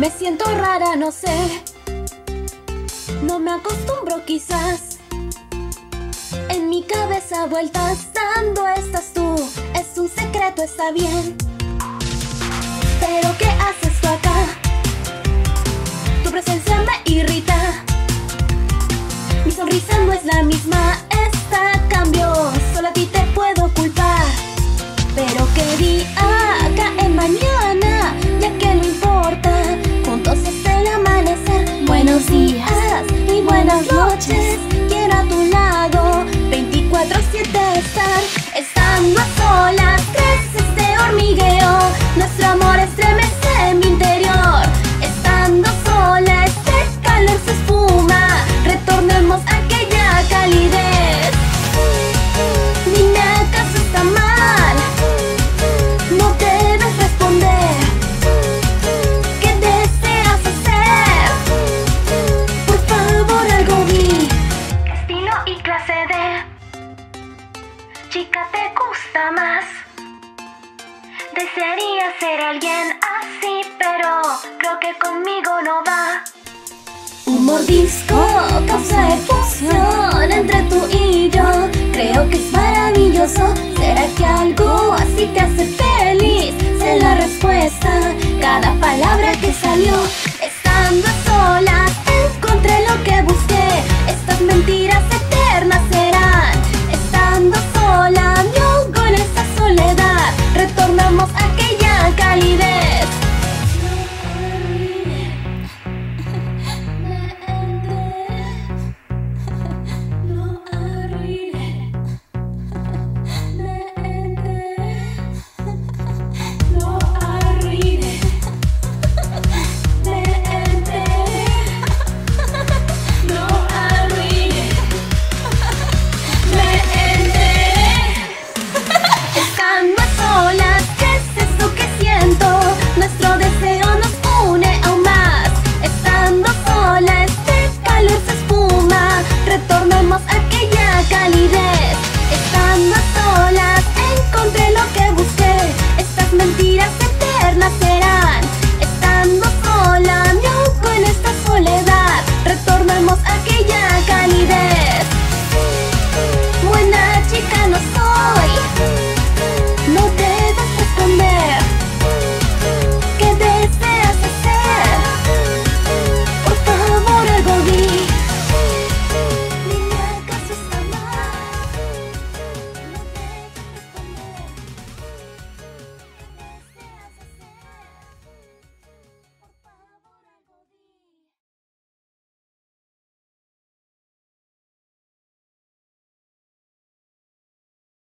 pasará, no sé. No me acostumbro quizás. En mi cabeza vueltas dando estás tú. Es un secreto, está bien. Pero ¿qué haces tú acá? Tu presencia me irrita. Mi sonrisa no es la misma, esta cambió. Solo a ti te puedo culpar. Pero qué día touch. Chica te gusta más. Desearía ser alguien así, pero creo que conmigo no va. Un mordisco causa efusión entre tú y yo. Creo que es maravilloso. Solas, encontré lo que busqué. Estas mentiras eternas serán. Estando